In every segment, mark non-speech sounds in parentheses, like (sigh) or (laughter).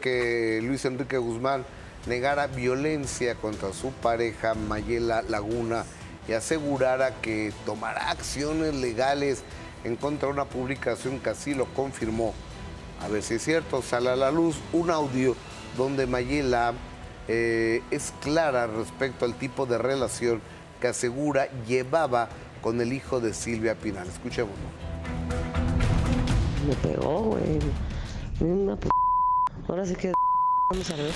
que Luis Enrique Guzmán negara violencia contra su pareja Mayela Laguna y asegurara que tomará acciones legales en contra de una publicación que así lo confirmó. A ver si es cierto, sale a la luz un audio donde Mayela eh, es clara respecto al tipo de relación que asegura llevaba con el hijo de Silvia Pinal. Escuchémoslo. Me pegó, güey. Ahora sí que (laughs) vamos a ver.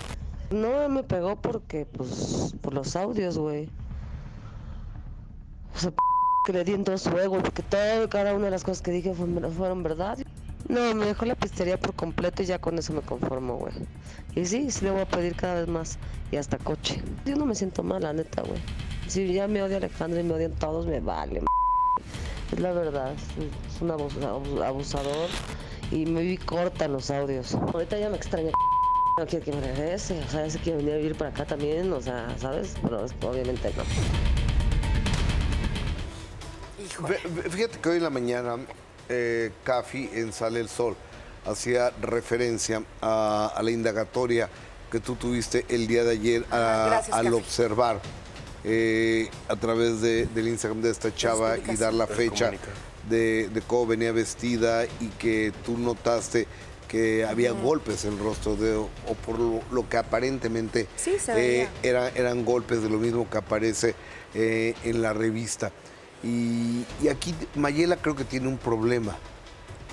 No me pegó porque, pues, por los audios, güey. O sea, (laughs) que le di en todo su ego, porque todo, cada una de las cosas que dije fueron, fueron verdad. No, me dejó la pistería por completo y ya con eso me conformo, güey. Y sí, sí le voy a pedir cada vez más. Y hasta coche. Yo no me siento mal, la neta, güey. Si ya me odia Alejandro y me odian todos, me vale. m***. Es la verdad, es un abus- abusador y me vi corta en los audios. Ahorita ya me extraña. (laughs) No quiere que me regrese, o sea, se quiere venir a vivir para acá también, o sea, ¿sabes? Pero obviamente no. Fíjate que hoy en la mañana, eh, Cafi en Sale el Sol hacía referencia a, a la indagatoria que tú tuviste el día de ayer a- gracias, al observar eh, a través de- del Instagram de esta chava y dar la fecha de, de cómo venía vestida y que tú notaste que había golpes en el rostro de o por lo, lo que aparentemente Sí, eh, era- eran golpes de lo mismo que aparece eh, en la revista. Y, y aquí Mayela creo que tiene un problema.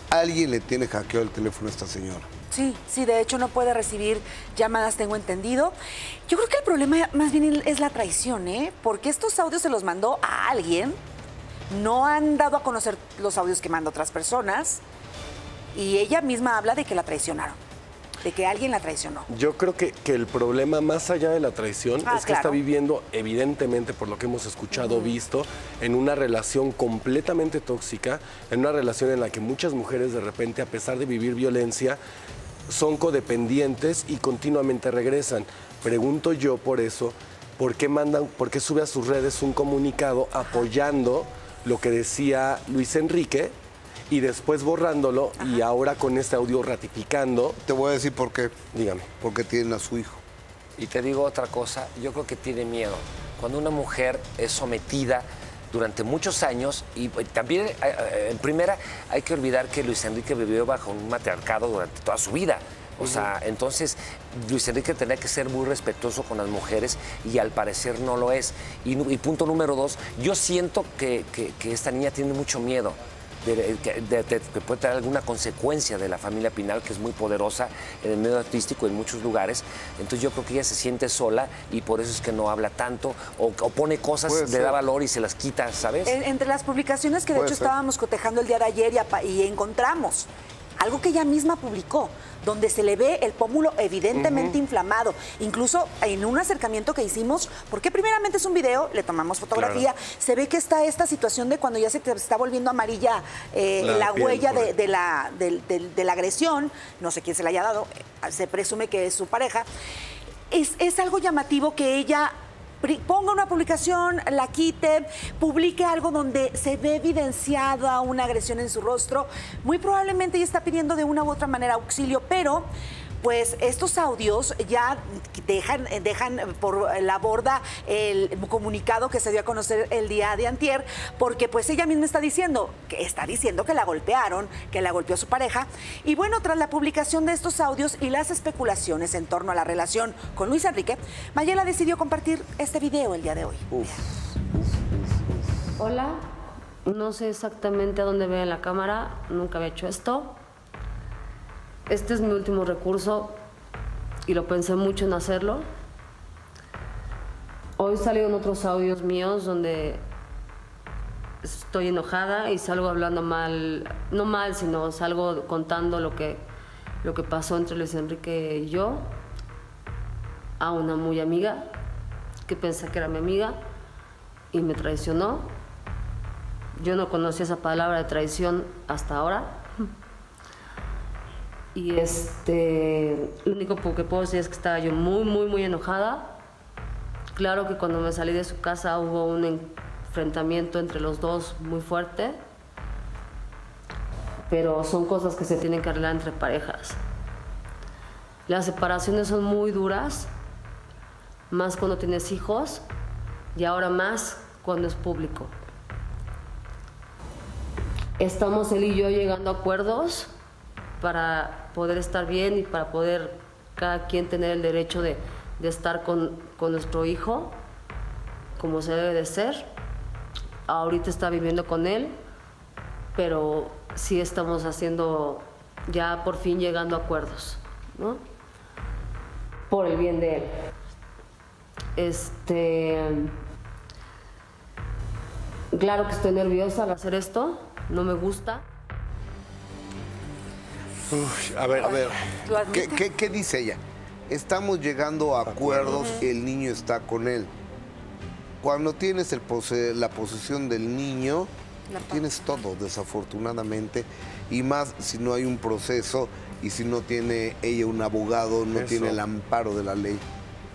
Alguien le tiene hackeado el teléfono a esta señora. Sí, sí, de hecho no puede recibir llamadas, tengo entendido. Yo creo que el problema más bien es la traición, ¿eh? Porque estos audios se los mandó a alguien, no han dado a conocer los audios que manda otras personas y ella misma habla de que la traicionaron, de que alguien la traicionó. Yo creo que, que el problema más allá de la traición Ah, es que está viviendo, evidentemente, por lo que hemos escuchado, visto, en una relación completamente tóxica, en una relación en la que muchas mujeres de repente, a pesar de vivir violencia, son codependientes y continuamente regresan. Pregunto yo por eso, ¿por qué mandan, por qué sube a sus redes un comunicado apoyando lo que decía Luis Enrique? Y después borrándolo y ahora con este audio ratificando. Te voy a decir por qué. Dígame. Porque tienen a su hijo. Y te digo otra cosa, yo creo que tiene miedo. Cuando una mujer es sometida durante muchos años, y pues, también eh, eh, en primera hay que olvidar que Luis Enrique vivió bajo un matriarcado durante toda su vida. O sea, entonces Luis Enrique tenía que ser muy respetuoso con las mujeres y al parecer no lo es. Y, punto número dos, yo siento que, que- que esta niña tiene mucho miedo. De, de- de- de- que puede tener alguna consecuencia de la familia Pinal, que es muy poderosa en el medio artístico en muchos lugares. Entonces yo creo que ella se siente sola y por eso es que no habla tanto o, o pone cosas, Puede le ser. da valor y se las quita, ¿sabes? En- entre las publicaciones que de Puede hecho ser. estábamos cotejando el día de ayer y encontramos algo que ella misma publicó, donde se le ve el pómulo evidentemente inflamado. Incluso en un acercamiento que hicimos, porque primeramente es un video, le tomamos fotografía, se ve que está esta situación de cuando ya se te está volviendo amarilla eh, La la, piel, huella de, la, de la agresión, no sé quién se la haya dado, se presume que es su pareja. Es, es algo llamativo que ella ponga una publicación, la quite, publique algo donde se ve evidenciada una agresión en su rostro. Muy probablemente ella está pidiendo de una u otra manera auxilio, pero pues estos audios ya dejan, dejan por la borda el comunicado que se dio a conocer el día de antier, porque pues ella misma está diciendo, que está diciendo que la golpearon, que la golpeó su pareja. Y bueno, tras la publicación de estos audios y las especulaciones en torno a la relación con Luis Enrique, Mayela decidió compartir este video el día de hoy. Hola, no sé exactamente a dónde ve en la cámara, nunca había hecho esto. Este es mi último recurso y lo pensé mucho en hacerlo. Hoy salieron otros audios míos donde estoy enojada y salgo hablando mal, no mal, sino salgo contando lo que, lo que pasó entre Luis Enrique y yo a una muy amiga que pensé que era mi amiga y me traicionó. Yo no conocía esa palabra de traición hasta ahora. Y este, lo único que puedo decir es que estaba yo muy, muy, muy enojada. Claro que cuando me salí de su casa hubo un enfrentamiento entre los dos muy fuerte, pero son cosas que se tienen que arreglar entre parejas. Las separaciones son muy duras, más cuando tienes hijos y ahora más cuando es público. Estamos él y yo llegando a acuerdos para poder estar bien y para poder cada quien tener el derecho de, de estar con, con nuestro hijo como se debe de ser. Ahorita está viviendo con él, pero sí estamos haciendo, ya por fin llegando a acuerdos, ¿no? Por el bien de él. Este. Claro que estoy nerviosa al hacer esto, no me gusta. Uy, a ver, A ver. ¿qué, qué, qué dice ella? Estamos llegando a acuerdos, el niño está con él. Cuando tienes el pose- la posesión del niño, tienes todo, desafortunadamente, y más si no hay un proceso y si no tiene ella un abogado, no Eso. tiene el amparo de la ley.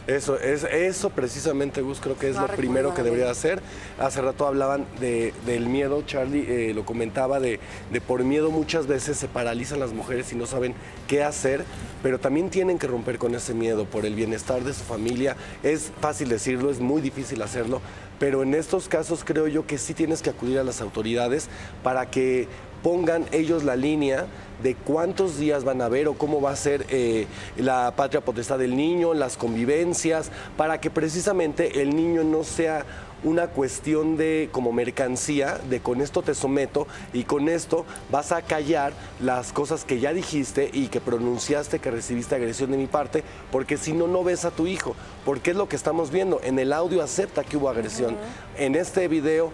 Eso, es, eso precisamente, Gus, creo que es No lo primero que debería hacer. Hace rato hablaban de- del miedo, Charlie eh, lo comentaba, de, de por miedo muchas veces se paralizan las mujeres y no saben qué hacer, pero también tienen que romper con ese miedo por el bienestar de su familia. Es fácil decirlo, es muy difícil hacerlo, pero en estos casos creo yo que sí tienes que acudir a las autoridades para que pongan ellos la línea de cuántos días van a haber o cómo va a ser eh, la patria potestad del niño, las convivencias, para que precisamente el niño no sea una cuestión de como mercancía, de con esto te someto y con esto vas a callar las cosas que ya dijiste y que pronunciaste que recibiste agresión de mi parte, porque si no, no ves a tu hijo, porque es lo que estamos viendo. En el audio acepta que hubo agresión. En este video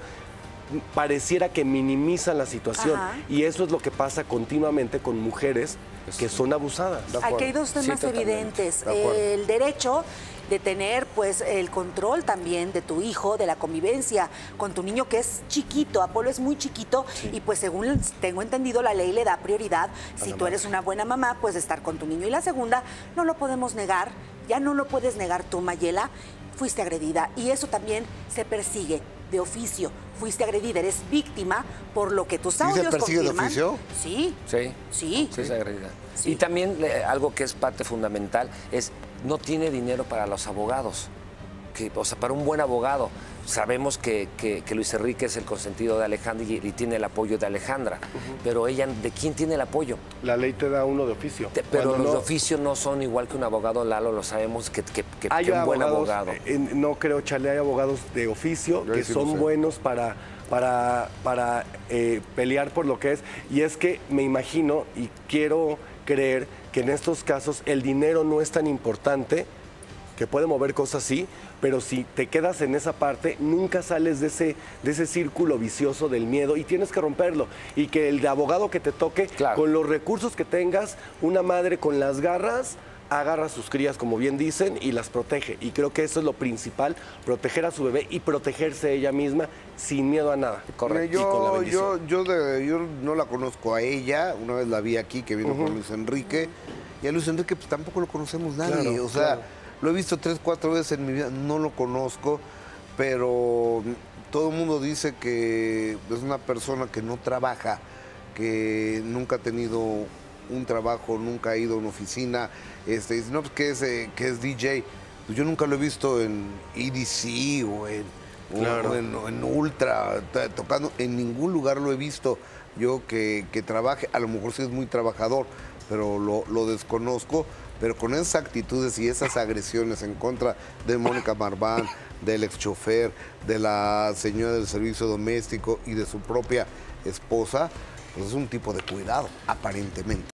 pareciera que minimizan la situación Ajá. y eso es lo que pasa continuamente con mujeres que son abusadas. Aquí hay dos temas evidentes. De. El derecho de tener pues el control también de tu hijo, de la convivencia con tu niño que es chiquito, Apolo es muy chiquito y pues según tengo entendido la ley le da prioridad, si tú eres una buena mamá, pues de estar con tu niño. Y la segunda, no lo podemos negar, ya no lo puedes negar tú, Mayela, fuiste agredida y eso también se persigue de oficio. Fuiste agredida, eres víctima por lo que tus se audios persigue de confirman. oficio? Sí. Sí. Sí. Sí, es agredida. Sí. Y también eh, algo que es parte fundamental es no tiene dinero para los abogados. Que, o sea, para un buen abogado. Sabemos que, que- que Luis Enrique es el consentido de Alejandra y, y tiene el apoyo de Alejandra. Pero ella, ¿de quién tiene el apoyo? La ley te da uno de oficio. Te- pero Cuando los no- de oficio no son igual que un abogado, Lalo, lo sabemos, que, que, que- Hay que un buen abogados, abogado. eh, en- no creo, Charlie, hay abogados de oficio Yo que sí son buenos para, para, para eh, pelear por lo que es. Y es que me imagino y quiero creer que en estos casos el dinero no es tan importante, que puede mover cosas sí, pero si te quedas en esa parte, nunca sales de ese, de ese círculo vicioso del miedo y tienes que romperlo. Y que el de abogado que te toque, Claro. con los recursos que tengas, una madre con las garras, agarra a sus crías, como bien dicen, y las protege. Y creo que eso es lo principal, proteger a su bebé y protegerse ella misma sin miedo a nada. Correcto. Y con la Yo, bendición. yo, yo, de- yo no la conozco a ella, una vez la vi aquí que vino con Luis Enrique, y a Luis Enrique pues tampoco lo conocemos nadie, Claro, o sea, claro. Lo he visto tres, cuatro veces en mi vida, no lo conozco, pero todo el mundo dice que es una persona que no trabaja, que nunca ha tenido un trabajo, nunca ha ido a una oficina, este, dice, no, pues que es, eh, que es DJ, pues yo nunca lo he visto en EDC o en, Claro. o en, Ultra, tocando, en ningún lugar lo he visto yo que, que trabaje, a lo mejor sí es muy trabajador, pero lo, lo desconozco, pero con esas actitudes y esas agresiones en contra de Mónica Marván, del ex chofer, de la señora del servicio doméstico y de su propia esposa, pues es un tipo de cuidado, aparentemente.